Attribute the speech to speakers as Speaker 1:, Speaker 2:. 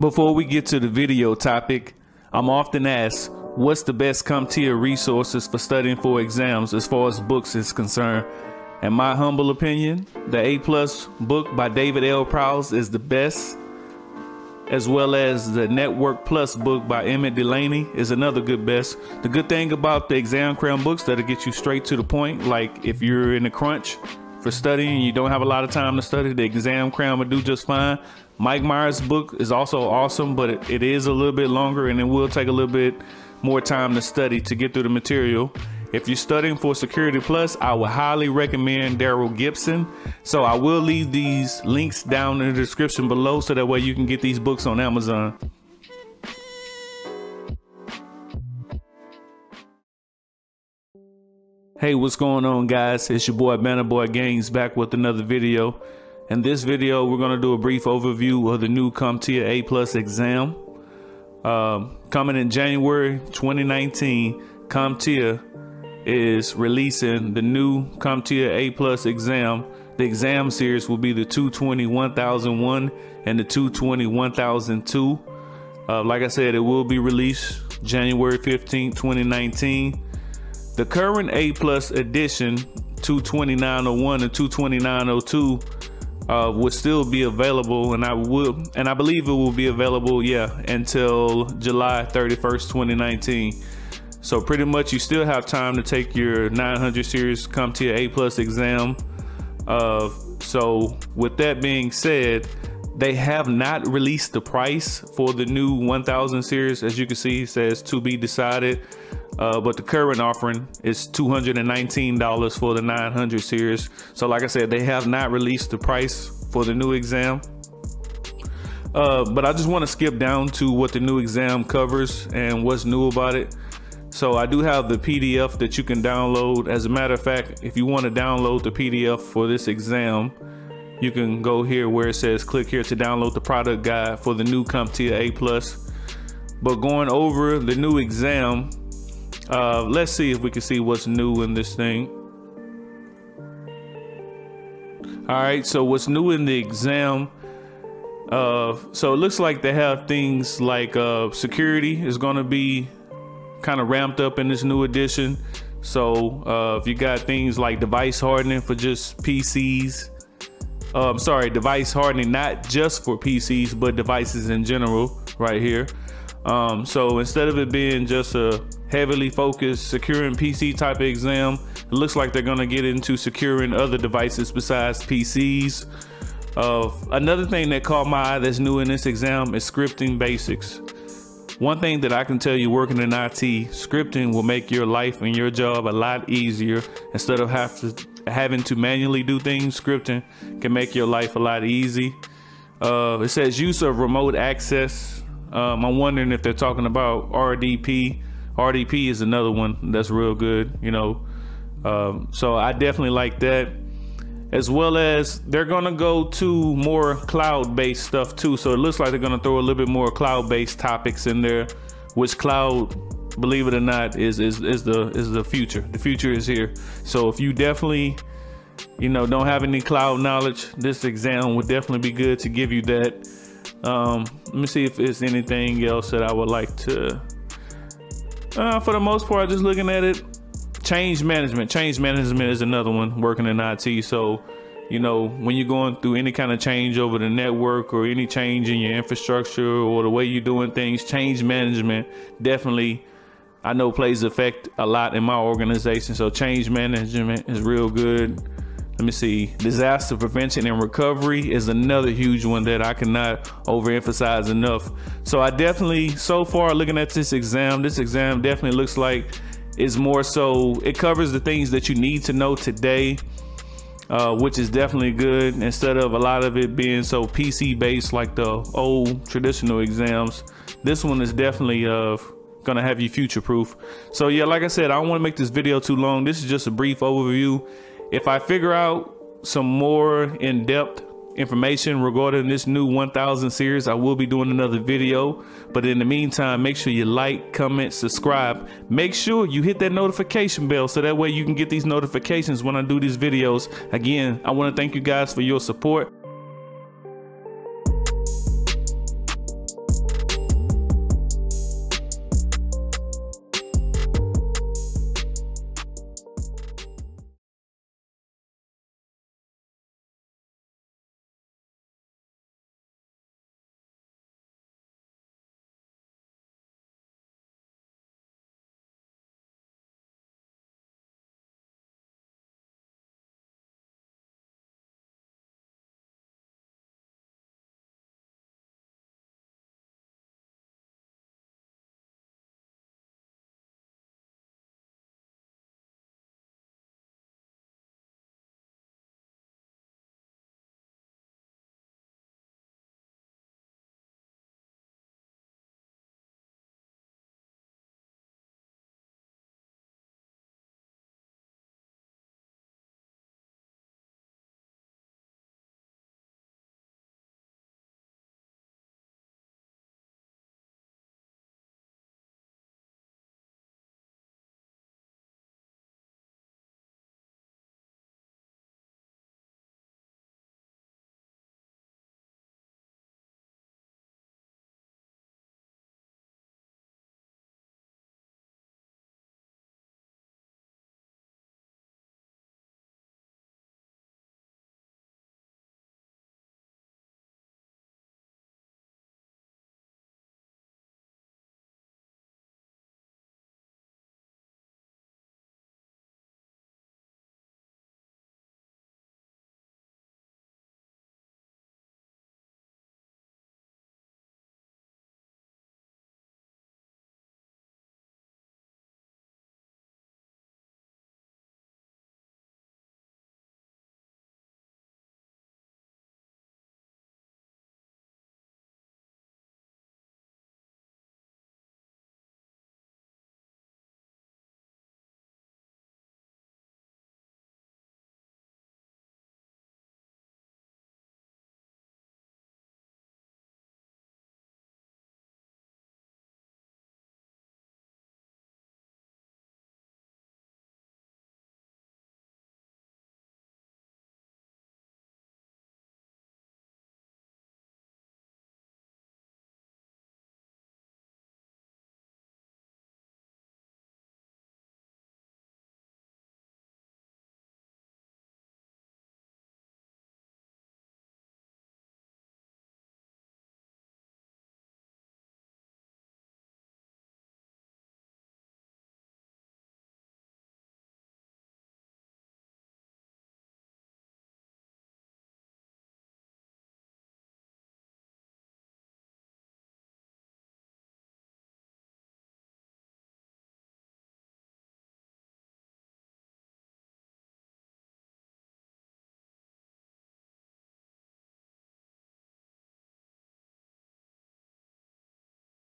Speaker 1: Before we get to the video topic, I'm often asked, what's the best CompTIA resources for studying for exams as far as books is concerned? In my humble opinion, the A Plus book by David L. Prowse is the best, as well as the Network Plus book by Emmett Dulaney is another good best. The good thing about the exam cram books that'll get you straight to the point, like if you're in a crunch for studying, you don't have a lot of time to study, the exam cram will do just fine. Mike Meyers' book is also awesome, but it, it is a little bit longer and it will take a little bit more time to study to get through the material. If you're studying for Security Plus, I would highly recommend Darril Gibson. So I will leave these links down in the description below so that way you can get these books on Amazon. Hey, what's going on guys? It's your boy Banner Boy Games back with another video. In this video, we're going to do a brief overview of the new CompTIA A Plus exam. Um, coming in January 2019, CompTIA is releasing the new CompTIA A Plus exam. The exam series will be the 220 1001 and the 220 1002. Uh, like I said, it will be released January 15, 2019. The current A Plus edition 22901 and 22902 uh, would still be available, and I will, and I believe it will be available, yeah, until July 31st, 2019. So pretty much, you still have time to take your 900 series CompTIA A plus exam. Uh, so with that being said, they have not released the price for the new 1000 series. As you can see, says to be decided. Uh, but the current offering is $219 for the 900 series. So like I said, they have not released the price for the new exam. Uh, but I just want to skip down to what the new exam covers and what's new about it. So I do have the PDF that you can download. As a matter of fact, if you want to download the PDF for this exam, you can go here where it says click here to download the product guide for the new CompTIA A+. plus. But going over the new exam, uh, let's see if we can see what's new in this thing. All right, so what's new in the exam? Uh, so it looks like they have things like uh, security is going to be kind of ramped up in this new edition. So uh, if you got things like device hardening for just PCs, I'm sorry, device hardening not just for PCs but devices in general, right here. Um, so instead of it being just a heavily focused securing PC type of exam, it looks like they're gonna get into securing other devices besides PCs. Uh, another thing that caught my eye that's new in this exam is scripting basics. One thing that I can tell you working in IT, scripting will make your life and your job a lot easier. Instead of have to, having to manually do things, scripting can make your life a lot easy. Uh, it says use of remote access um, I'm wondering if they're talking about RDP. RDP is another one that's real good, you know. Um, so I definitely like that. As well as they're gonna go to more cloud-based stuff too. So it looks like they're gonna throw a little bit more cloud-based topics in there, which cloud, believe it or not, is is is the is the future. The future is here. So if you definitely you know don't have any cloud knowledge, this exam would definitely be good to give you that. Um, let me see if there's anything else that I would like to. Uh, for the most part, just looking at it, change management. Change management is another one working in IT. So, you know, when you're going through any kind of change over the network or any change in your infrastructure or the way you're doing things, change management definitely I know plays affect a lot in my organization. So change management is real good. Let me see. Disaster prevention and recovery is another huge one that I cannot overemphasize enough. So I definitely, so far looking at this exam, this exam definitely looks like it's more so, it covers the things that you need to know today. Uh, which is definitely good instead of a lot of it being so PC based like the old traditional exams. This one is definitely uh, gonna have you future proof. So yeah, like I said, I don't want to make this video too long. This is just a brief overview. If I figure out some more in-depth information regarding this new 1000 series, I will be doing another video. But in the meantime, make sure you like, comment, subscribe. Make sure you hit that notification bell so that way you can get these notifications when I do these videos. Again, I want to thank you guys for your support.